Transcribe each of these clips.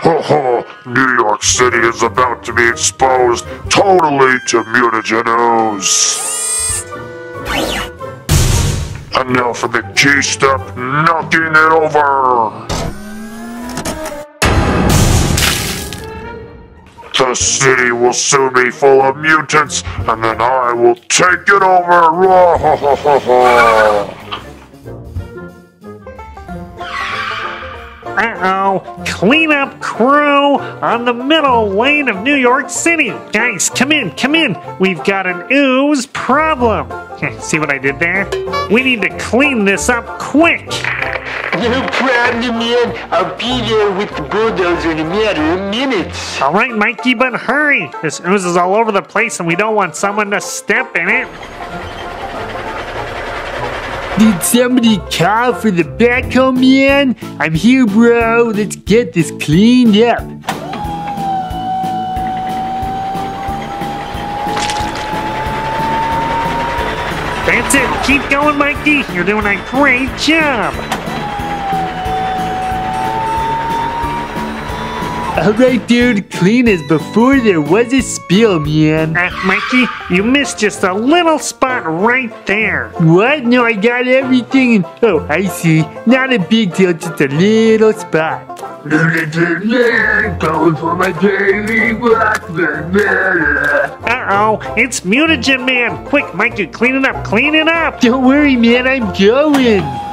Ho ho! New York City is about to be exposed totally to mutagen ooze. And now for the key step, knocking it over. The city will soon be full of mutants, and then I will take it over. Uh-oh, cleanup crew on the middle lane of New York City. Guys, come in, come in. We've got an ooze problem. See what I did there? We need to clean this up quick. No problem, man. I'll be there with the bulldozer in a matter of minutes. All right, Mikey, but hurry. This ooze is all over the place and we don't want someone to step in it. Did somebody call for the backhoe oh, man? I'm here, bro. Let's get this cleaned up. That's it. Keep going, Mikey. You're doing a great job. Alright, dude. Clean as before there was a spill, man. Uh, Mikey, you missed just a little spot right there. What? No, I got everything. Oh, I see. Not a big deal, just a little spot. Going for my daily Uh-oh, it's Mutagen Man. Quick, Mikey, clean it up, clean it up. Don't worry, man. I'm going.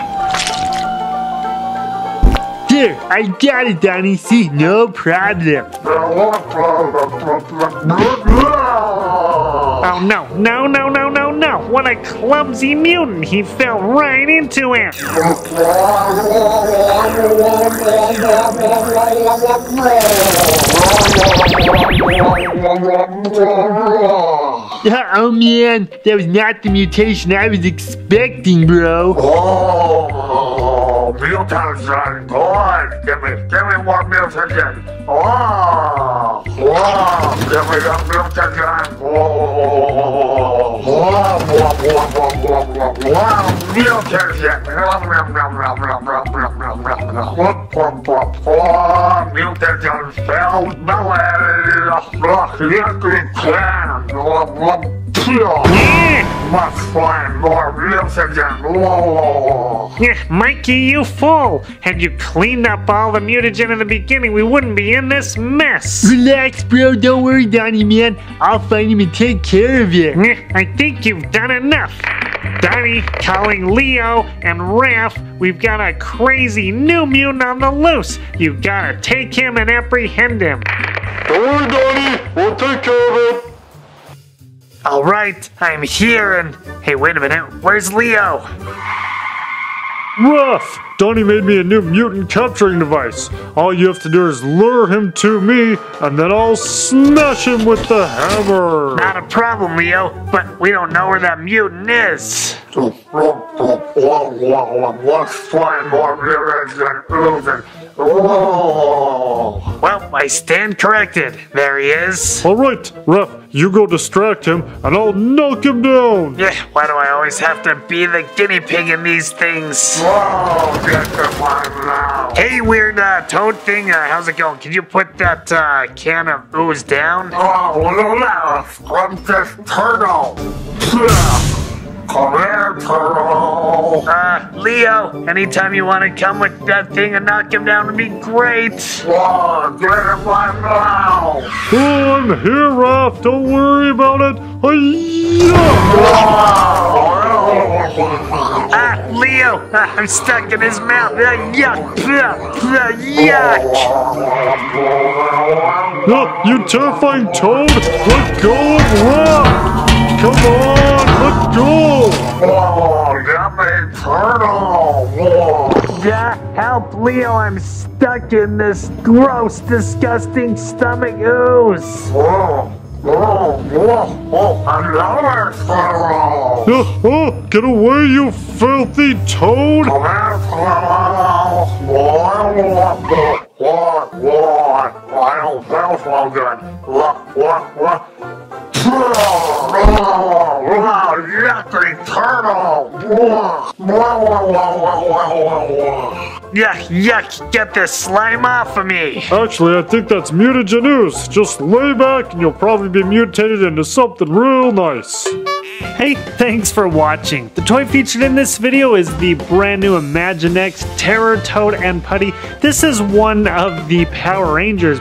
I got it, Donnie. See, no problem. Oh no, no, no, no, no, no. What a clumsy mutant. He fell right into it. Oh man, that was not the mutation I was expecting, bro. Oh. Oh, mutagen, good. Give me, give me more mutagen. Oh, oh, give me the mutagen. Oh, oh, oh, mutagen. Oh, mutagen spells belly. Liquid can. Yeah, Must find more mutagen. Yeah, Mikey, you fool. Had you cleaned up all the mutagen in the beginning, we wouldn't be in this mess. Relax, bro. Don't worry, Donnie, man. I'll find him and take care of it. Yeah, I think you've done enough. Donnie calling Leo and Raph. We've got a crazy new mutant on the loose. You gotta take him and apprehend him. Don't worry, Donnie. We'll take care of it. All right, I'm here and hey, wait a minute. Where's Leo? Raph! Donnie made me a new mutant capturing device. All you have to do is lure him to me, and then I'll smash him with the hammer. Not a problem, Leo, but we don't know where that mutant is. Let's find more mutagen oozing. Well, I stand corrected. There he is. All right, Raph, you go distract him, and I'll knock him down. Yeah, why do I always have to be the guinea pig in these things? Oh, get the fun now. Hey, weird uh, toad thing, uh, how's it going? Can you put that uh, can of ooze down? Oh, no, no, from this turtle. Come here, turtle. Uh, Leo, anytime you want to come with that thing and knock him down would be great. Oh, get him by now. Oh, I'm here, Raph. Don't worry about it. Hi-ya! Ah, Leo, ah, I'm stuck in his mouth. Ah, yuck, ah, ah, yuck. No, you terrifying toad! Let go of Raph! Come on, let's go! Oh, get me, turtle. Yeah, help, Leo, I'm stuck in this gross, disgusting stomach ooze. Oh, oh, oh, oh, another turtle. Oh, oh, get away, you filthy toad! Come here, turtle. What, what, what? I don't feel so good. What, what, what? Oh, yucky turtle! Blah, blah, blah, blah, blah, blah, blah. Yuck, yuck, get this slime off of me. Actually, I think that's mutagen ooze. Just lay back and you'll probably be mutated into something real nice. Hey, thanks for watching. The toy featured in this video is the brand new Imaginext Terror Toad and Putty. This is one of the Power Rangers.